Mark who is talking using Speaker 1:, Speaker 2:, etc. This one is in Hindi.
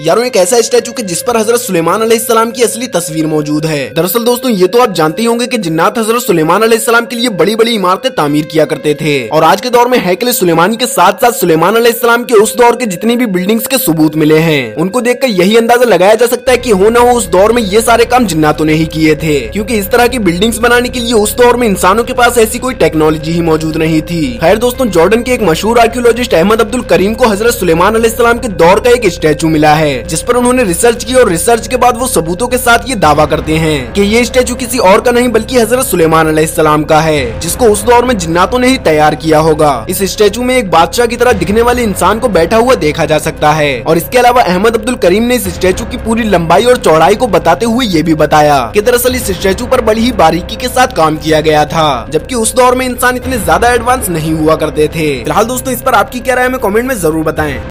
Speaker 1: यारों, एक ऐसा स्टैचू के जिस पर हज़रत सुलेमान अलैहिस्सलाम की असली तस्वीर मौजूद है। दरअसल दोस्तों, ये तो आप जानते होंगे कि जिन्नात हज़रत सुलेमान अलैहिस्सलाम के लिए बड़ी बड़ी इमारतें तामीर किया करते थे। और आज के दौर में हैकल सुलेमानी के साथ साथ सुलेमान अलैहिस्सलाम के उस दौर के जितनी भी बिल्डिंग्स के सबूत मिले हैं, उनको देखकर यही अंदाज़ा लगाया जा सकता है की हो न हो, उस दौर में ये सारे काम जिन्नातों ने ही किए थे। क्यूँकी इस तरह की बिल्डिंग्स बनाने के लिए उस दौर में इंसानों के पास ऐसी कोई टेक्नोलॉजी ही मौजूद नहीं थी। खैर दोस्तों, जॉर्डन के एक मशहूर आर्कियोलॉजिस्ट अहमद अब्दुल करीम को हज़रत सुलेमान अलैहिस्सलाम के दौर का एक स्टैचू मिला है। जिस पर उन्होंने रिसर्च की और रिसर्च के बाद वो सबूतों के साथ ये दावा करते हैं कि ये स्टेचू किसी और का नहीं, बल्कि हज़रत सुलेमान अलैहिस्सलाम का है, जिसको उस दौर में जिन्नातों ने ही तैयार किया होगा। इस स्टेचू में एक बादशाह की तरह दिखने वाले इंसान को बैठा हुआ देखा जा सकता है, और इसके अलावा अहमद अब्दुल करीम ने इस स्टेचू की पूरी लंबाई और चौड़ाई को बताते हुए ये भी बताया कि दरअसल इस स्टेचू पर बड़ी ही बारीकी के साथ काम किया गया था, जबकि उस दौर में इंसान इतने ज़्यादा एडवांस नहीं हुआ करते थे। फ़िलहाल दोस्तों, इस पर आपकी क्या राय हमें कमेंट में ज़रूर बताएँ।